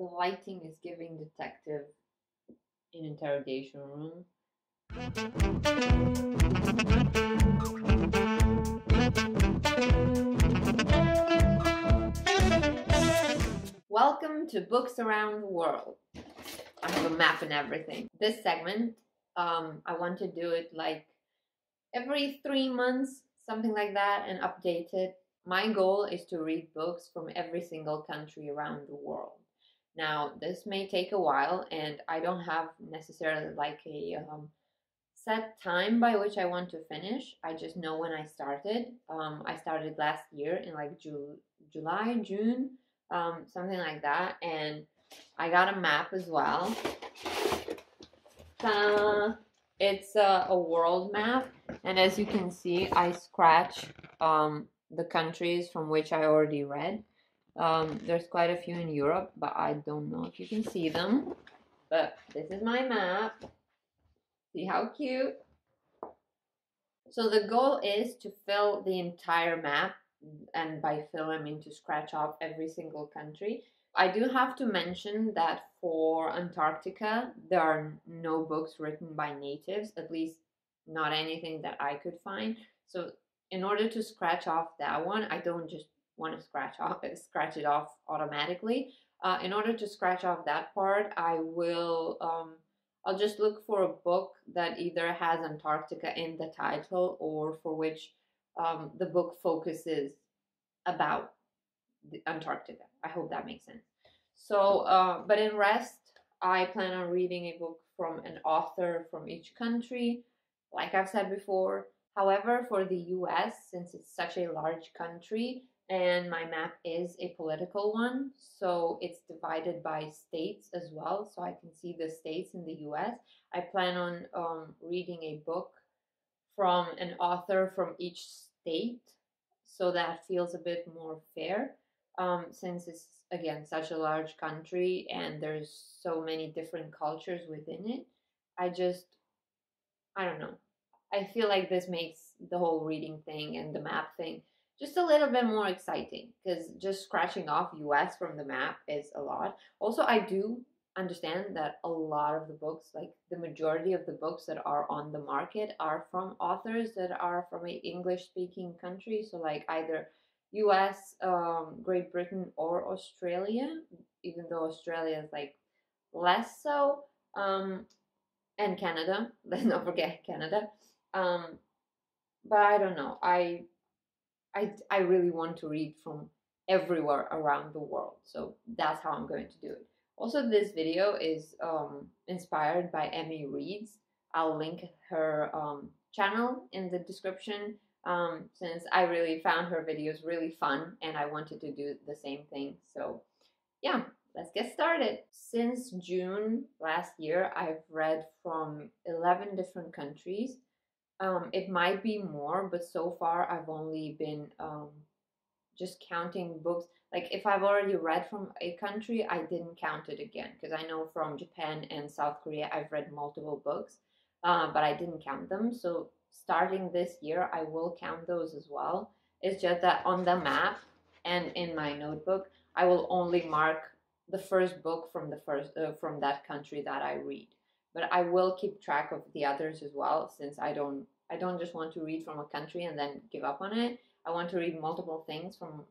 The lighting is giving detective in interrogation room. Welcome to Books Around the World. I have a map and everything. This segment, um, I want to do it like every three months, something like that, and update it. My goal is to read books from every single country around the world. Now, this may take a while, and I don't have necessarily like a um, set time by which I want to finish. I just know when I started. Um, I started last year in like Ju- July, June, um, something like that, and I got a map as well. Ta-da! It's a, a, world map, and as you can see, I scratch um, the countries from which I already read. Um, there's quite a few in Europe, but I don't know if you can see them. But this is my map. See how cute? So the goal is to fill the entire map, and by fill I mean to scratch off every single country. I do have to mention that for Antarctica, there are no books written by natives, at least not anything that I could find. So in order to scratch off that one, I don't just want to scratch off scratch it off automatically. Uh, in order to scratch off that part, I will um, I'll just look for a book that either has Antarctica in the title or for which um, the book focuses about Antarctica. I hope that makes sense. So, uh, but in rest, I plan on reading a book from an author from each country, like I've said before. However, for the US, since it's such a large country, and my map is a political one so it's divided by states as well so i can see the states in the us i plan on um, reading a book from an author from each state so that feels a bit more fair um, since it's again such a large country and there's so many different cultures within it. I just i don't know. I feel like this makes the whole reading thing and the map thing just a little bit more exciting because just scratching off US from the map is a lot. Also, I do understand that a lot of the books, like the majority of the books that are on the market, are from authors that are from a English speaking country. So, like either US, um, Great Britain, or Australia, even though Australia is like less so, um, and Canada. Let's not forget Canada. Um, but I don't know. I I, I really want to read from everywhere around the world. So that's how I'm going to do it. Also, this video is um, inspired by Emmie Reads. I'll link her um, channel in the description um, since I really found her videos really fun and I wanted to do the same thing. So, yeah, let's get started. Since June last year, I've read from 11 different countries um, it might be more, but so far I've only been um, just counting books. Like if I've already read from a country, I didn't count it again because I know from Japan and South Korea I've read multiple books, uh, but I didn't count them. So starting this year, I will count those as well. It's just that on the map and in my notebook, I will only mark the first book from the first uh, from that country that I read but I will keep track of the others as well since I don't I don't just want to read from a country and then give up on it. I want to read multiple things from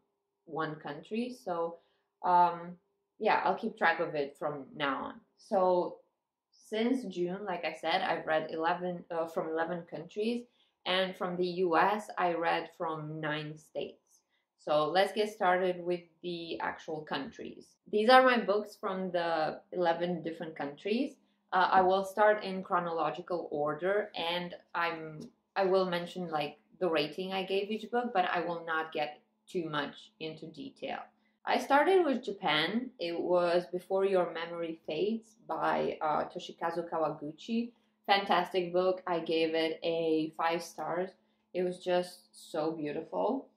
one country. So um, yeah, I'll keep track of it from now on. So since June, like I said, I've read 11 uh, from 11 countries and from the US I read from 9 states. So let's get started with the actual countries. These are my books from the 11 different countries. Uh, I will start in chronological order, and I'm I will mention like the rating I gave each book, but I will not get too much into detail. I started with Japan. It was Before Your Memory Fades by uh, Toshikazu Kawaguchi. Fantastic book. I gave it a five stars. It was just so beautiful.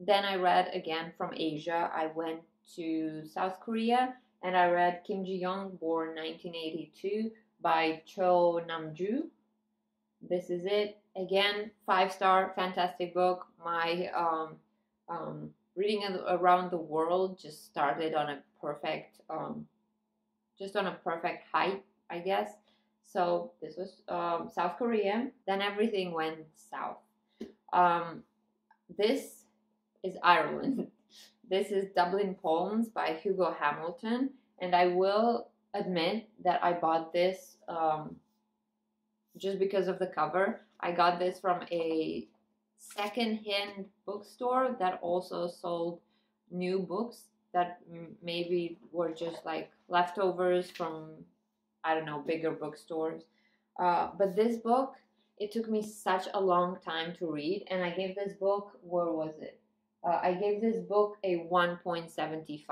Then I read again from Asia. I went to South Korea and I read Kim Ji Young, born 1982, by Cho Nam-Joo. This is it. Again, five star, fantastic book. My um, um, reading around the world just started on a perfect um, just on a perfect height, I guess. So this was um, South Korea. Then everything went south. Um, this is Ireland. This is Dublin Palms by Hugo Hamilton, and I will admit that I bought this um, just because of the cover. I got this from a second-hand bookstore that also sold new books that maybe were just like leftovers from I don't know bigger bookstores. Uh, but this book, it took me such a long time to read, and I gave this book where was it? Uh, I gave this book a 1.75.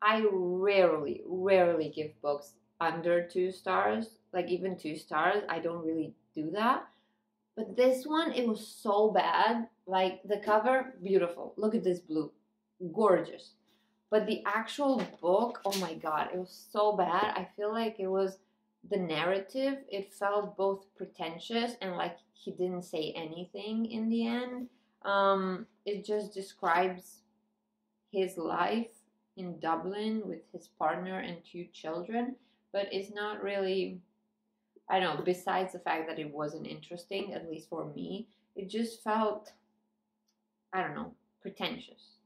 I rarely, rarely give books under two stars, like even two stars. I don't really do that. But this one, it was so bad. Like the cover, beautiful. Look at this blue, gorgeous. But the actual book, oh my god, it was so bad. I feel like it was the narrative, it felt both pretentious and like he didn't say anything in the end. Um, it just describes his life in Dublin with his partner and two children, but it's not really, I don't know, besides the fact that it wasn't interesting, at least for me, it just felt, I don't know, pretentious.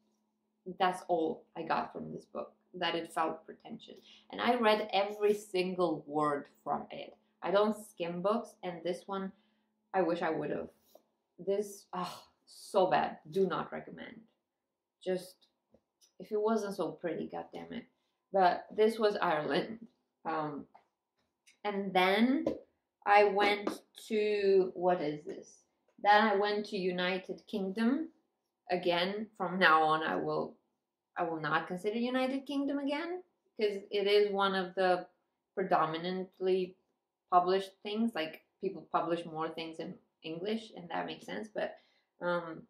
That's all I got from this book, that it felt pretentious. And I read every single word from it. I don't skim books, and this one, I wish I would have. This, oh, so bad. Do not recommend. Just if it wasn't so pretty, god damn it. But this was Ireland. Um, and then I went to what is this? Then I went to United Kingdom. Again, from now on, I will I will not consider United Kingdom again because it is one of the predominantly published things. Like people publish more things in English, and that makes sense. But um,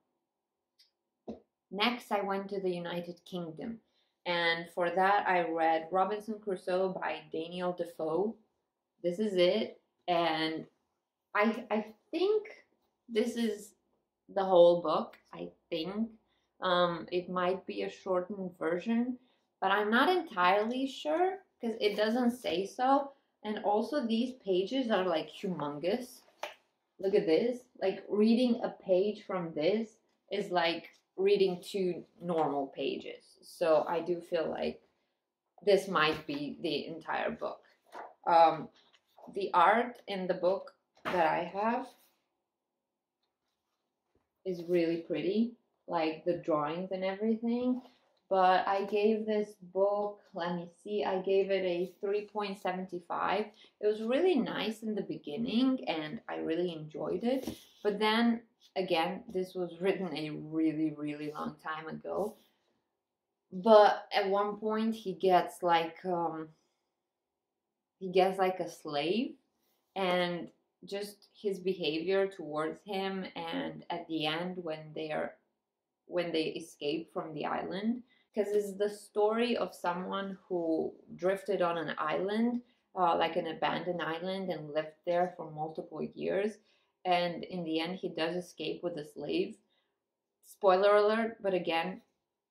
next, I went to the United Kingdom, and for that, I read Robinson Crusoe by Daniel Defoe. This is it, and I I think this is the whole book. I think um, it might be a shortened version, but I'm not entirely sure because it doesn't say so. And also, these pages are like humongous. Look at this. Like reading a page from this is like reading two normal pages. So I do feel like this might be the entire book. Um, the art in the book that I have is really pretty, like the drawings and everything but I gave this book, let me see, I gave it a 3.75. It was really nice in the beginning and I really enjoyed it. But then again, this was written a really, really long time ago. But at one point, he gets like, um, he gets like a slave and just his behavior towards him and at the end when they are when they escape from the island because it's the story of someone who drifted on an island, uh, like an abandoned island, and lived there for multiple years. And in the end, he does escape with a slave. Spoiler alert, but again,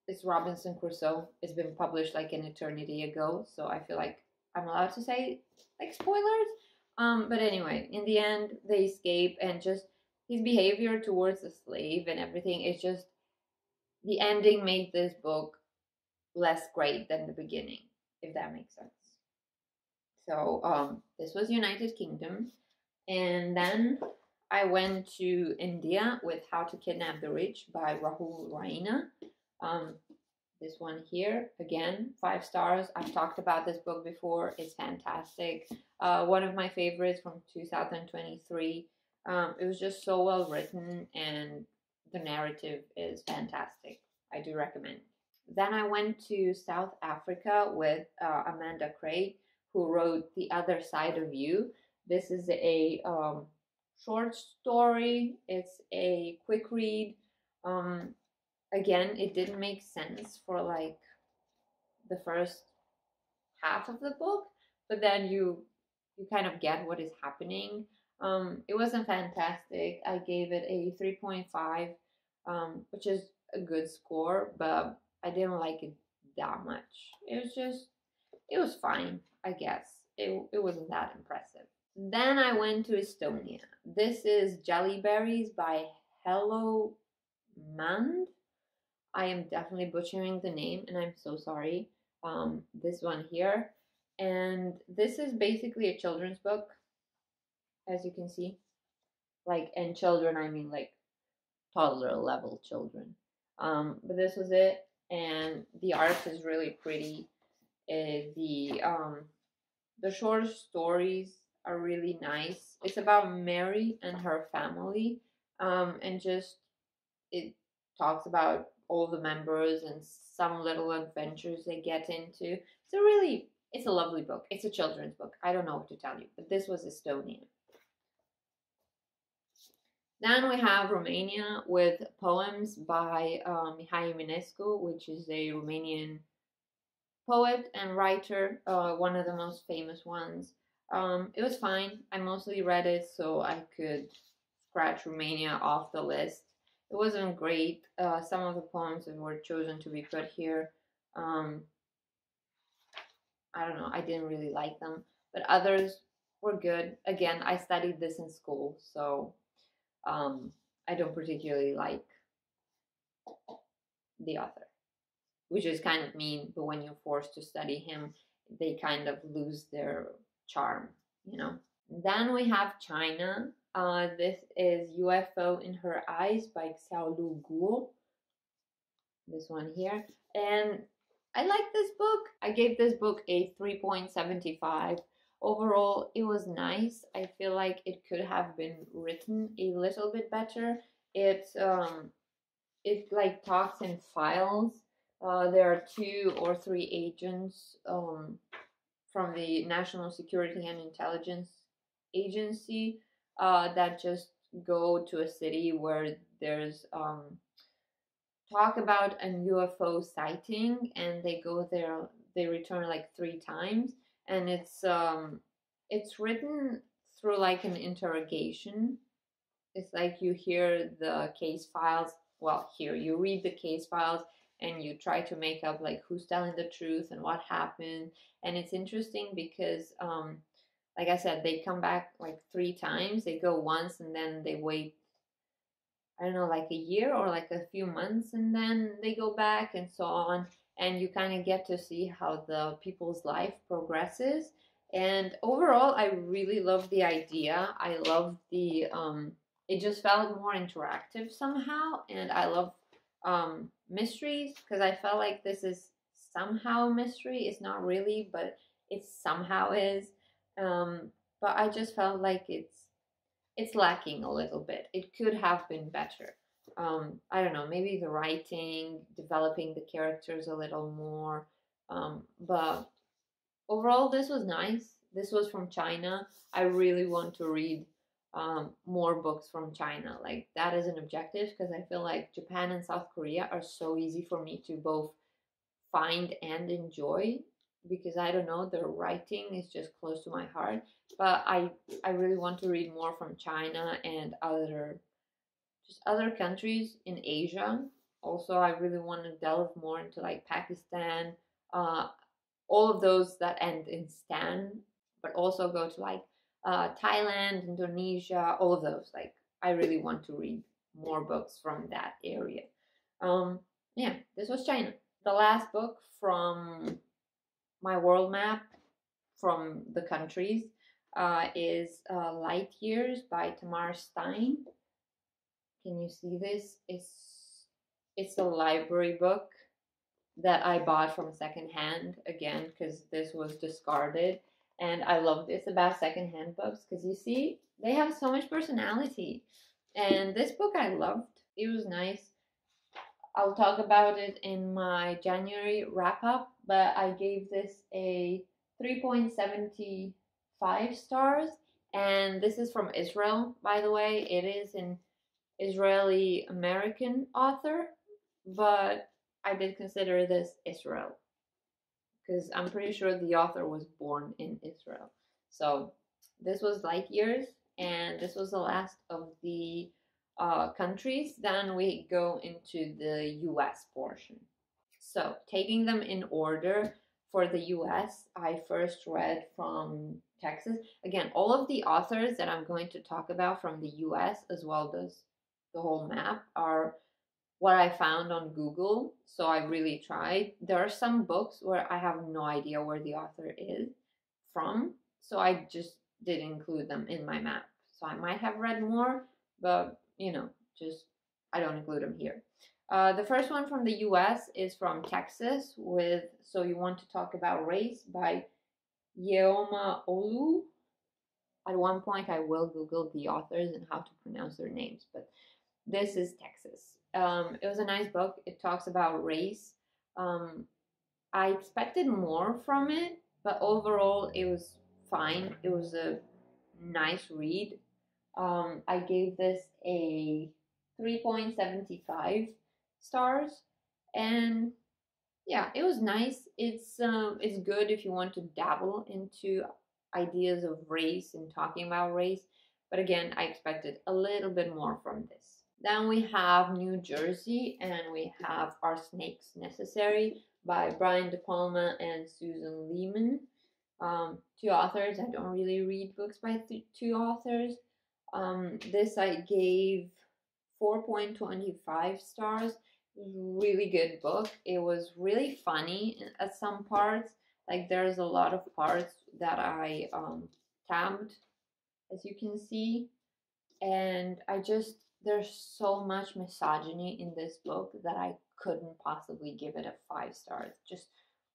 it's Robinson Crusoe. It's been published like an eternity ago, so I feel like I'm allowed to say like spoilers. Um, but anyway, in the end, they escape, and just his behavior towards the slave and everything is just the ending made this book less great than the beginning, if that makes sense. So um, this was United Kingdom, and then I went to India with How to Kidnap the Rich by Rahul Raina. Um, this one here, again, five stars. I've talked about this book before. It's fantastic. Uh, one of my favorites from 2023. Um, it was just so well written, and the narrative is fantastic. I do recommend. Then I went to South Africa with uh, Amanda Craig, who wrote The Other Side of You. This is a um, short story, it's a quick read. Um, again, it didn't make sense for like the first half of the book, but then you you kind of get what is happening. Um, it wasn't fantastic. I gave it a 3.5, um, which is a good score, but I didn't like it that much. It was just, it was fine. I guess. It, it wasn't that impressive. Then I went to Estonia. This is Jelly Berries by Heljo Mand. I am definitely butchering the name and I'm so sorry. Um, this one here. And this is basically a children's book, as you can see. Like, and children, I mean like toddler level children. Um, but this was it, and the art is really pretty. Uh, the um, the short stories are really nice. It's about Mary and her family, um, and just it talks about all the members and some little adventures they get into. It's a really, it's a lovely book. It's a children's book. I don't know what to tell you, but this was Estonian. Then we have Romania with poems by uh, Mihai Eminescu, which is a Romanian poet and writer, uh, one of the most famous ones. Um, it was fine. I mostly read it so I could scratch Romania off the list. It wasn't great. Uh, some of the poems that were chosen to be put here, um, I don't know, I didn't really like them, but others were good. Again, I studied this in school, so um, I don't particularly like the author, which is kind of mean, but when you're forced to study him, they kind of lose their charm, you know. Then we have China. Uh, this is UFO in Her Eyes by Xiaolu Guo. This one here. And I like this book. I gave this book a 3.75 overall it was nice. I feel like it could have been written a little bit better. It um it like talks in files. Uh, there are two or three agents um, from the national security and intelligence agency uh, that just go to a city where there's um, talk about a ufo sighting and they go there they return like three times and it's um it's written through like an interrogation. It's like you hear the case files well here you read the case files and you try to make up like who's telling the truth and what happened. And it's interesting because um like i said they come back like three times. They go once and then they wait i don't know like a year or like a few months and then they go back and so on and you kind of get to see how the people's life progresses. And overall i really love the idea. I love the um it just felt more interactive somehow and i love um mysteries because i felt like this is somehow a mystery. It's not really but it somehow is. Um but i just felt like it's it's lacking a little bit. It could have been better um, I don't know, maybe the writing, developing the characters a little more. Um, but overall, this was nice. This was from China. I really want to read um, more books from China. Like, that is an objective because I feel like Japan and South Korea are so easy for me to both find and enjoy because I don't know, their writing is just close to my heart. But I, I really want to read more from China and other just other countries in Asia. Also, I really want to delve more into like Pakistan, uh, all of those that end in Stan, but also go to like uh, Thailand, Indonesia, all of those. Like, I really want to read more books from that area. Um, yeah, this was China. The last book from my world map from the countries uh, is uh, Light Years by Tammar Stein. Can you see this? It's it's a library book that I bought from secondhand again because this was discarded. And I love this about secondhand books because you see, they have so much personality. And this book I loved. It was nice. I'll talk about it in my January wrap up, but I gave this a 3.75 stars. And this is from Israel, by the way. It is in Israeli American author, but I did consider this Israel because I'm pretty sure the author was born in Israel. So this was Light Years, and this was the last of the uh, countries. Then we go into the US portion. So taking them in order, for the US, I first read from Texas. Again, all of the authors that I'm going to talk about from the US, as well as the whole map, are what I found on Google. So I really tried. There are some books where I have no idea where the author is from. So I just did include them in my map. So I might have read more, but you know, just I don't include them here. Uh, the first one from the US is from Texas with So You Want to Talk About Race by Ijeoma Oluo. At one point, I will Google the authors and how to pronounce their names, but this is Texas. Um, it was a nice book. It talks about race. Um, I expected more from it, but overall, it was fine. It was a nice read. Um, I gave this a 3.75 stars, and yeah, it was nice. It's um, it's good if you want to dabble into ideas of race and talking about race. But again, I expected a little bit more from this. Then we have New Jersey, and we have Are Snakes Necessary by Brian De Palma and Susan Lehman. Um, two authors. I don't really read books by th- two authors. Um, this I gave 4.25 stars. Really good book. It was really funny at some parts. Like there's a lot of parts that I um, tabbed, as you can see, and I just there's so much misogyny in this book that I couldn't possibly give it a five stars. Just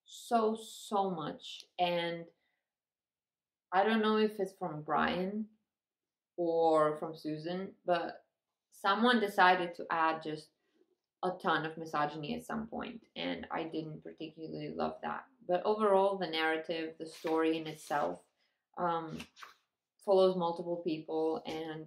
so so much and I don't know if it's from Brian or from Susan, but someone decided to add just a ton of misogyny at some point, and I didn't particularly love that. But overall, the narrative, the story in itself, um, follows multiple people, and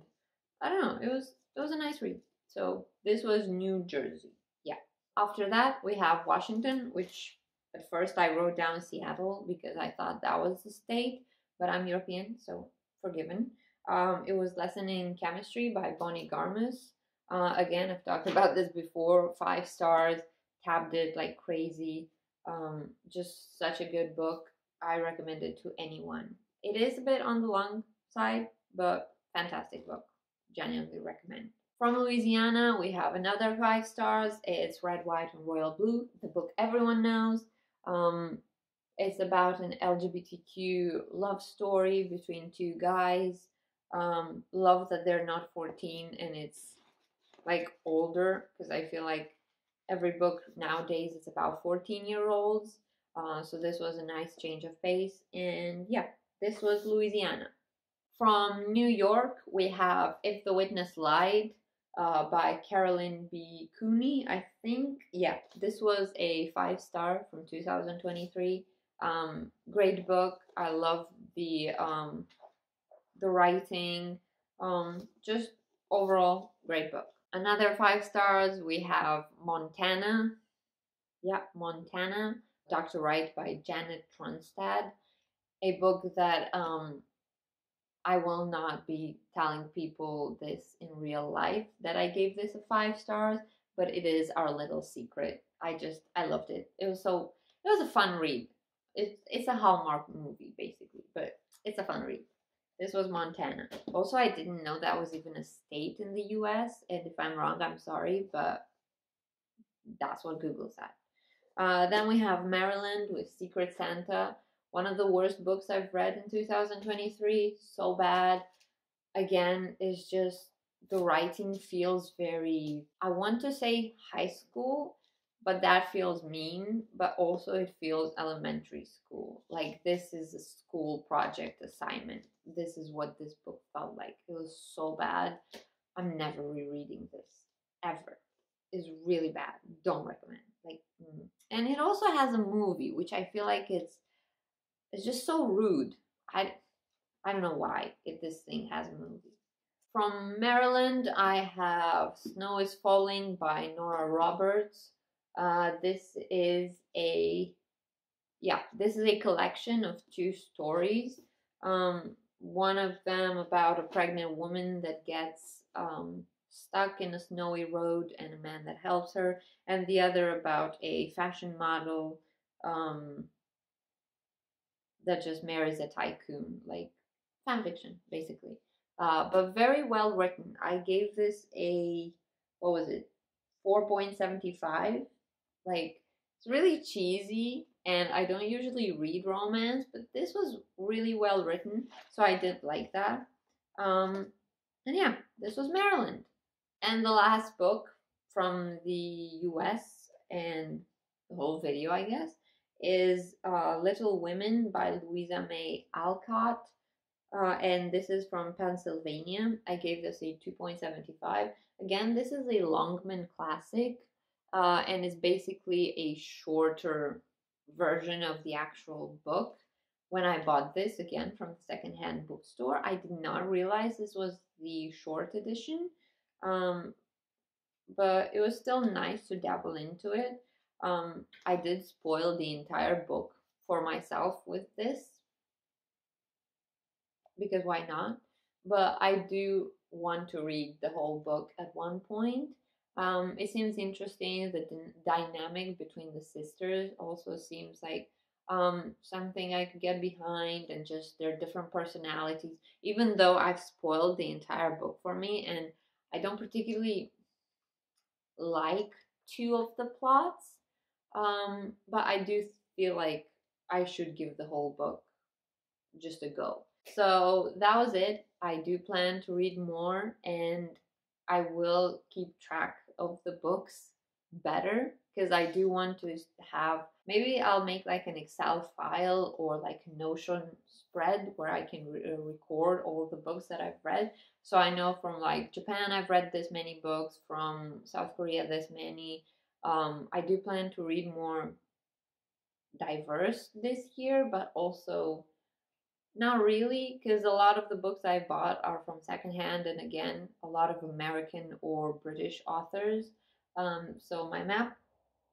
I don't know, it was it was a nice read. So this was New Jersey. Yeah. After that, we have Washington, which at first I wrote down Seattle because I thought that was the state, but I'm European, so forgiven. Um, it was Lesson in Chemistry by Bonnie Garmus. Uh, again, I've talked about this before. Five stars, tabbed it like crazy. Um, just such a good book. I recommend it to anyone. It is a bit on the long side, but fantastic book. Genuinely recommend. From Louisiana, we have another five stars. It's Red, White, and Royal Blue, the book everyone knows. Um, it's about an LGBTQ love story between two guys um, love that they're not 14 and it's like older because I feel like every book nowadays is about 14 year olds. Uh, so this was a nice change of pace. And yeah, this was Louisiana. From New York, we have If the Witness Lied uh, by Carolyn B. Cooney, I think. Yeah, this was a five star from 2023. Um, great book. I love the um, the writing, um, just overall great book. Another five stars, we have Montana. Yeah, Montana, Dr. Right by Janet Tronstad. A book that um, I will not be telling people this in real life that I gave this a five stars, but it is our little secret. I just I loved it. It was so it was a fun read. It's it's a Hallmark movie basically, but it's a fun read. This was Montana. Also, I didn't know that was even a state in the US. And if I'm wrong, I'm sorry, but that's what Google said. Uh, then we have Maryland with Secret Santa, one of the worst books I've read in 2023. So bad. Again, it's just the writing feels very, I want to say high school, but that feels mean, but also it feels elementary school. Like this is a school project assignment. This is what this book felt like. It was so bad. I'm never rereading this ever. It's really bad. Don't recommend. Like, mm. and it also has a movie, which I feel like it's it's just so rude. I I don't know why if this thing has a movie. From Maryland, I have Snow is Falling by Nora Roberts. Uh, this is a yeah, this is a collection of two stories. Um, one of them about a pregnant woman that gets um, stuck in a snowy road and a man that helps her, and the other about a fashion model um, that just marries a tycoon, like fan fiction, basically. Uh, but very well written. I gave this a what was it, four point seventy five. Like it's really cheesy, and I don't usually read romance, but this was really well written, so I did like that. Um, and yeah, this was Maryland, and the last book from the U.S. and the whole video, I guess, is uh, Little Women by Louisa May Alcott. Uh, and this is from Pennsylvania. I gave this a 2.75. Again, this is a Longman classic uh, and is basically a shorter version of the actual book. When I bought this again from the secondhand bookstore, I did not realize this was the short edition, um, but it was still nice to dabble into it. Um, I did spoil the entire book for myself with this because why not? But I do want to read the whole book at one point. Um, it seems interesting. The d- dynamic between the sisters also seems like um, something I could get behind, and just their different personalities. Even though I've spoiled the entire book for me, and I don't particularly like two of the plots, um, but I do feel like I should give the whole book just a go. So that was it. I do plan to read more and I will keep track of the books better because I do want to have maybe I'll make like an Excel file or like Notion spread where I can re- uh, record all the books that I've read. So I know from like Japan, I've read this many books, from South Korea, this many. Um, I do plan to read more diverse this year, but also not really, because a lot of the books I bought are from secondhand, and again, a lot of American or British authors. Um, so my map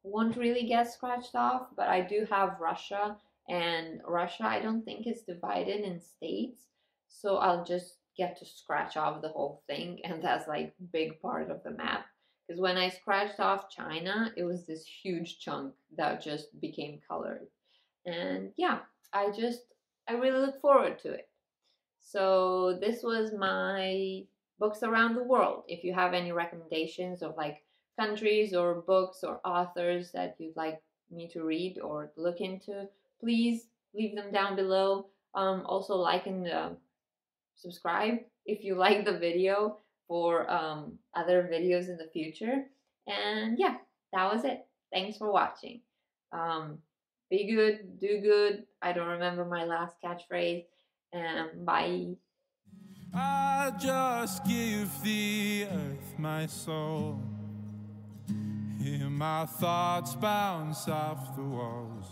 won't really get scratched off, but I do have Russia, and Russia I don't think is divided in states, so I'll just get to scratch off the whole thing, and that's like big part of the map. Because when I scratched off China, it was this huge chunk that just became colored. And yeah, I just I really look forward to it. So this was my books around the world. If you have any recommendations of like countries or books or authors that you'd like me to read or look into, please leave them down below. Um, also like and uh, subscribe if you like the video for um, other videos in the future. And yeah, that was it. Thanks for watching. Um, be good, do good. I don't remember my last catchphrase. And bye. I just give the earth my soul. Hear my thoughts bounce off the walls.